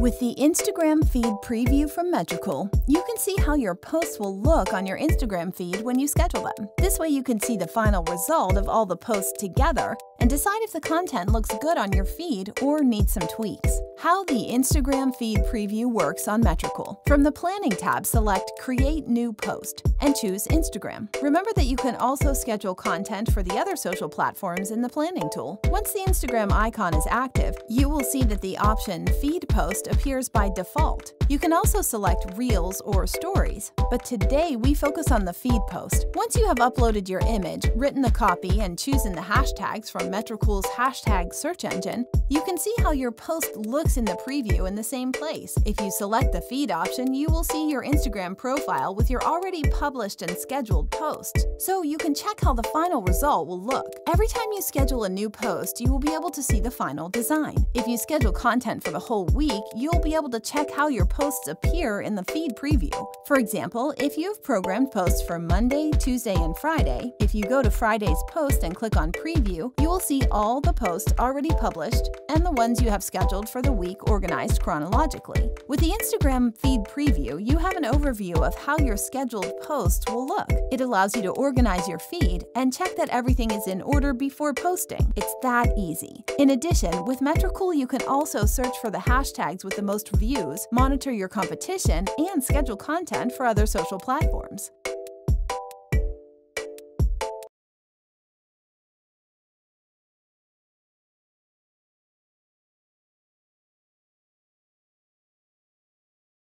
With the Instagram feed preview from Metricool, you can see how your posts will look on your Instagram feed when you schedule them. This way you can see the final result of all the posts together and decide if the content looks good on your feed or needs some tweaks. How the Instagram feed preview works on Metricool. From the Planning tab, select Create New Post and choose Instagram. Remember that you can also schedule content for the other social platforms in the Planning tool. Once the Instagram icon is active, you will see that the option Feed Post appears by default. You can also select Reels or Stories, but today we focus on the feed post. Once you have uploaded your image, written the copy, and chosen the hashtags from Metricool's hashtag search engine, you can see how your post looks in the preview in the same place. If you select the feed option, you will see your Instagram profile with your already published and scheduled posts. So you can check how the final result will look. Every time you schedule a new post, you will be able to see the final design. If you schedule content for the whole week, you'll be able to check how your posts appear in the feed preview. For example, if you've programmed posts for Monday, Tuesday, and Friday, if you go to Friday's post and click on Preview, you will see all the posts already published and the ones you have scheduled for the week organized chronologically. With the Instagram feed preview, you have an overview of how your scheduled posts will look. It allows you to organize your feed and check that everything is in order before posting. It's that easy. In addition, with Metricool, you can also search for the hashtags with the most views, monitor your competition, and schedule content for other social platforms.